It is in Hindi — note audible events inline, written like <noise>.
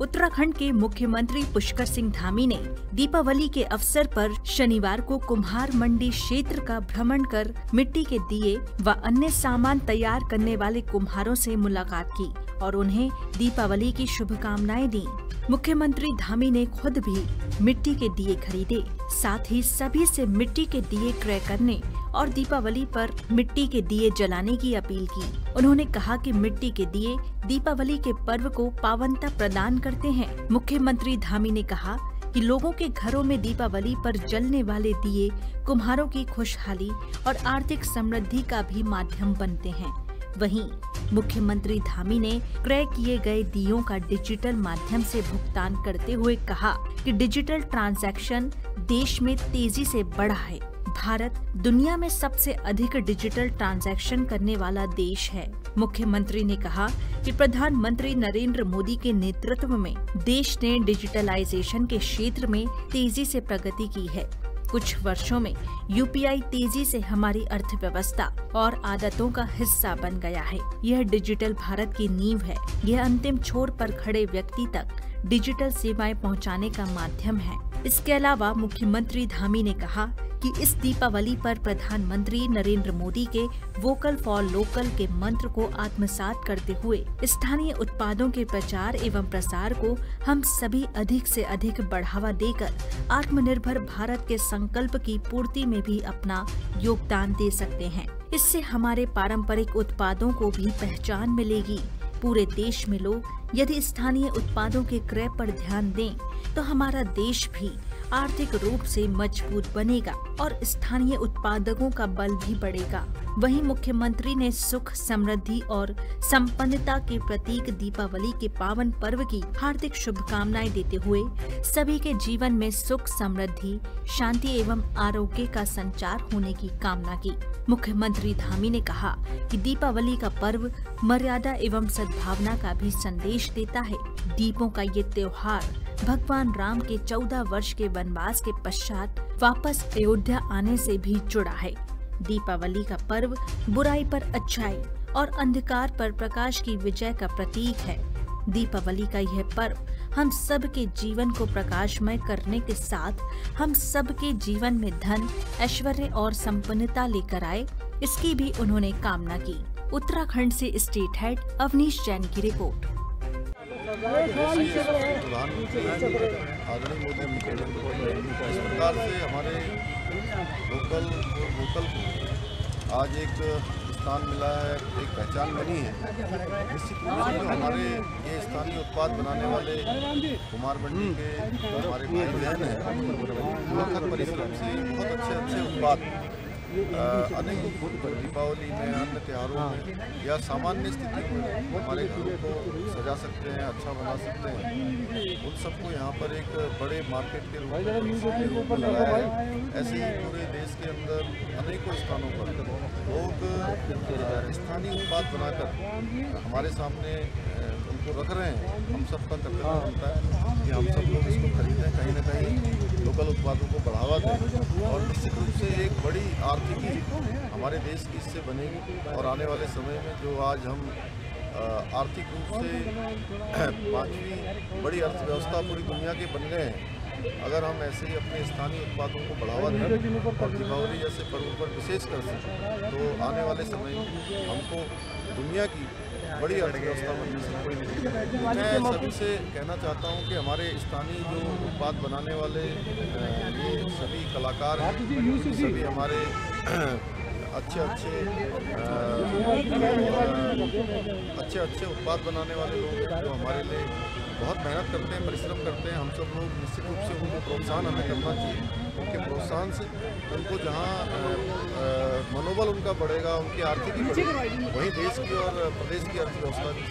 उत्तराखंड के मुख्यमंत्री पुष्कर सिंह धामी ने दीपावली के अवसर पर शनिवार को कुम्हार मंडी क्षेत्र का भ्रमण कर मिट्टी के दिए व अन्य सामान तैयार करने वाले कुम्हारों से मुलाकात की और उन्हें दीपावली की शुभकामनाएँ दी। मुख्यमंत्री धामी ने खुद भी मिट्टी के दिए खरीदे। साथ ही सभी से मिट्टी के दिए क्रय करने और दीपावली पर मिट्टी के दिए जलाने की अपील की। उन्होंने कहा कि मिट्टी के दिए दीपावली के पर्व को पावनता प्रदान करते हैं। मुख्यमंत्री धामी ने कहा कि लोगों के घरों में दीपावली पर जलने वाले दिए कुम्हारों की खुशहाली और आर्थिक समृद्धि का भी माध्यम बनते हैं। वहीं मुख्यमंत्री धामी ने क्रय किए गए दियों का डिजिटल माध्यम से भुगतान करते हुए कहा कि डिजिटल ट्रांजैक्शन देश में तेज़ी से बढ़ा है। भारत दुनिया में सबसे अधिक डिजिटल ट्रांजैक्शन करने वाला देश है। मुख्यमंत्री ने कहा कि प्रधानमंत्री नरेंद्र मोदी के नेतृत्व में देश ने डिजिटलाइजेशन के क्षेत्र में तेज़ी से प्रगति की है। कुछ वर्षों में यूपीआई तेज़ी से हमारी अर्थव्यवस्था और आदतों का हिस्सा बन गया है। यह डिजिटल भारत की नींव है। यह अंतिम छोर पर खड़े व्यक्ति तक डिजिटल सेवाएँ पहुँचाने का माध्यम है। इसके अलावा मुख्यमंत्री धामी ने कहा कि इस दीपावली पर प्रधानमंत्री नरेंद्र मोदी के वोकल फॉर लोकल के मंत्र को आत्मसात करते हुए स्थानीय उत्पादों के प्रचार एवं प्रसार को हम सभी अधिक से अधिक बढ़ावा देकर आत्मनिर्भर भारत के संकल्प की पूर्ति में भी अपना योगदान दे सकते हैं। इससे हमारे पारंपरिक उत्पादों को भी पहचान मिलेगी। पूरे देश में लोग यदि स्थानीय उत्पादों के क्रय पर ध्यान दें तो हमारा देश भी आर्थिक रूप से मज़बूत बनेगा और स्थानीय उत्पादकों का बल भी बढ़ेगा। वहीं मुख्यमंत्री ने सुख, समृद्धि और संपन्नता के प्रतीक दीपावली के पावन पर्व की हार्दिक शुभकामनाएँ देते हुए सभी के जीवन में सुख, समृद्धि, शांति एवं आरोग्य का संचार होने की कामना की। मुख्यमंत्री धामी ने कहा कि दीपावली का पर्व मर्यादा एवं सद्भावना का भी संदेश देता है। दीपों का ये त्योहार भगवान राम के चौदह वर्ष के वनवास के पश्चात वापस अयोध्या आने से भी जुड़ा है। दीपावली का पर्व बुराई पर अच्छाई और अंधकार पर प्रकाश की विजय का प्रतीक है। दीपावली का यह पर्व हम सब के जीवन को प्रकाशमय करने के साथ हम सब के जीवन में धन, ऐश्वर्य और संपन्नता लेकर आए, इसकी भी उन्होंने कामना की। उत्तराखंड से स्टेट हेड अवनीश जैन की रिपोर्ट। आदरणीय मोदी इस प्रकार से हमारे लोकल और वोकल को आज एक स्थान मिला है एक पहचान बनी है निश्चित रूप से हमारे ये स्थानीय उत्पाद बनाने वाले कुमार मंडी के हमारे भाई बहन हैं परिश्रम से बहुत अच्छे अच्छे उत्पाद अनेक दीपावली में, अन्य त्योहारों में या सामान्य स्थिति में हमारे घरों को सजा सकते हैं अच्छा बना सकते हैं। उन सबको यहाँ पर एक बड़े मार्केट के रूप में लगाया है। ऐसे ही पूरे देश अनेकों स्थानों पर लोग स्थानीय उत्पाद बनाकर हमारे सामने उनको रख रहे हैं। हम सब सबका कर्तव्य बनता है कि हम सब लोग इसको खरीदें, कहीं ना कहीं लोकल उत्पादों को बढ़ावा दें। और निश्चित रूप से एक बड़ी आर्थिकी हमारे देश की इससे बनेगी। और आने वाले समय में जो आज हम आर्थिक रूप से <clears throat> पाँचवीं बड़ी अर्थव्यवस्था पूरी दुनिया के बन गए हैं अगर हम ऐसे ही अपने स्थानीय उत्पादों को बढ़ावा दें और दीपावली जैसे पर्वों पर विशेष कर सकें तो आने वाले समय में हमको दुनिया की बड़ी अर्थव्यवस्था बनने से कोई नहीं मैं सभी से कहना चाहता हूँ कि हमारे स्थानीय जो उत्पाद बनाने वाले ये सभी कलाकार हैं सभी हमारे <clears throat> अच्छे अच्छे अच्छे अच्छे उत्पाद बनाने वाले लोग हैं जो हमारे लिए बहुत मेहनत करते हैं, परिश्रम करते हैं। हम सब लोग निश्चित रूप से उनको प्रोत्साहन हमें करना चाहिए। उनके प्रोत्साहन से उनको जहाँ मनोबल उनका बढ़ेगा, उनकी आर्थिक वहीं देश की और प्रदेश की अर्थव्यवस्था भी